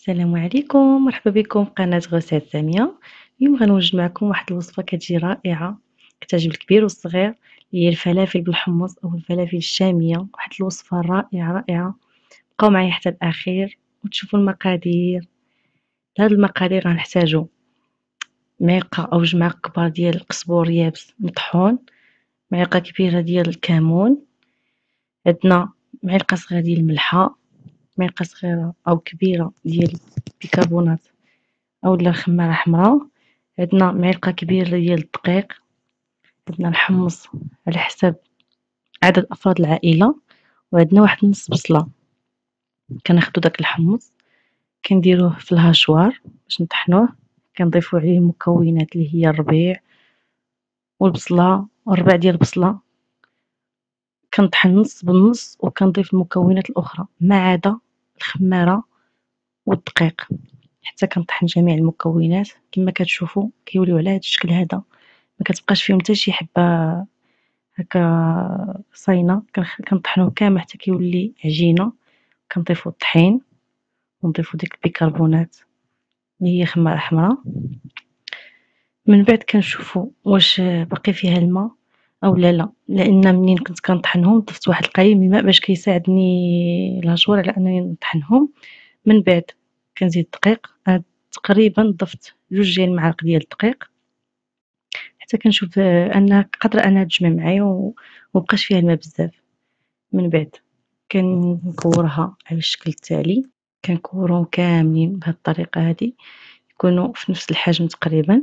السلام عليكم مرحبا بكم في قناة غسالة سامية اليوم غنوجد معكم واحد الوصفة كتجي رائعة كتعجب الكبير والصغير هي الفلافل بالحمص أو الفلافل الشامية. واحد الوصفة رائعة رائعة. بقاو معايا حتى الأخير وتشوفوا المقادير. لهاد المقادير غنحتاجو معلقة جوج معالق كبار ديال القزبور يابس مطحون معلقة كبيرة ديال الكمون عندنا معلقة صغيرة ديال الملحة. معلقة صغيرة أو كبيرة ديال البيكربونات أولا خمارة حمرا عندنا معلقة كبيرة ديال الدقيق. عندنا الحمص على حساب عدد أفراد العائلة. وعندنا واحد نص بصلة. كناخدو داك الحمص. كنديروه في ال hachoir باش نطحنوه. كنضيفو عليه المكونات اللي هي الربيع والبصلة ربع ديال البصلة. كنطحن نص بالنص وكنضيف المكونات الأخرى. ما عدا الخمارة والدقيق حتى كنطحن جميع المكونات. كما كتشوفوا كيوليو على هذا الشكل هذا. ما كتبقاش فيهم حتى شي حبة هكا صاينة. كنطحنوه كامل حتى كيولي عجينة. كنضيفو الطحين ونضيفو ديك البيكربونات اللي هي خمارة حمراء. من بعد كنشوفو واش باقي فيها الماء. أو لا لا. لأن منين كنت كنطحنهم ضفت واحد القليل من الماء باش كيساعدني الهجور على أنني نطحنهم. من بعد كنزيد الدقيق. تقريبا ضفت جوج ديال المعالق ديال الدقيق. حتى كنشوف أن قادره انها تجمع معايا ومبقاش فيها الماء بزاف. من بعد كنكورها على الشكل التالي. كنكورهم كاملين بهذه الطريقة هذه. يكونوا في نفس الحجم تقريبا.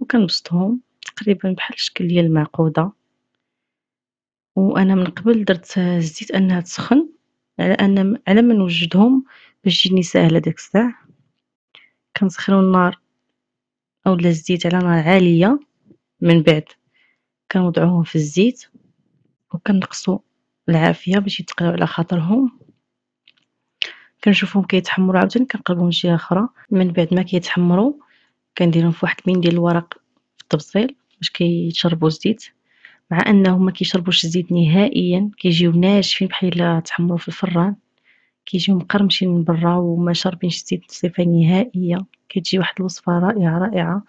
وكنبسطهم تقريبا بحال الشكل ديال المعقودة. وأنا من قبل درت الزيت أنها تسخن على أن على ما نوجدهم باش تجيني ساهلة ديك الساعة. كنسخنو النار أولا الزيت على نار عالية من بعد كنوضعوهم في الزيت وكنقصو العافية باش يتقلاو على خاطرهم. كنشوفهم كيتحمروا عاوتاني كنقلبهم جهة أخرى من بعد ما كيتحمروا كنديرهم في واحد المنديل الورق في الطبسيل باش كيشربوا الزيت مع أنهم ما كيشربوش الزيت نهائيا كيجيو ناشفين بحال تحمروا في الفران كيجيو مقرمشين من برا وما شاربينش الزيت بصفة نهائية كتجي واحد الوصفة رائعة رائعة.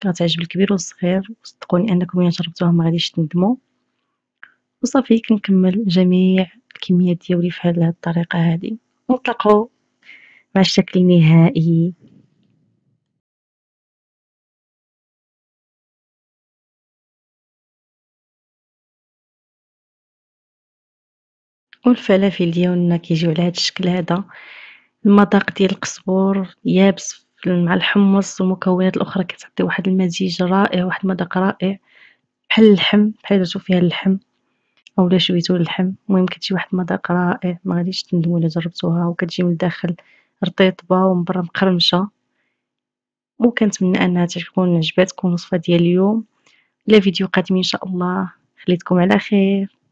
كتعجب الكبير والصغير وصدقوني أنكم إلا جربتوها ما غاديش تندموا. وصافي كنكمل جميع الكميات ديالي في هذه الطريقة هذه ونتلاقاو مع الشكل النهائي. والفلافل ديالنا كيجيو على هاد الشكل هذا. المذاق ديال القزبور يابس مع الحمص والمكونات الأخرى كتعطي واحد المزيج رائع واحد المذاق رائع. بحال اللحم بحال درتو فيها اللحم اولا شويتو اللحم. المهم كتجي واحد المذاق رائع ما غاديش تندموا إلا جربتوها. وكتجي من الداخل رطيبه ومن برا مقرمشة. وكنتمنى أنها تكون عجباتكم الوصفة ديال اليوم. إلى فيديو قادم إن شاء الله. خليتكم على خير.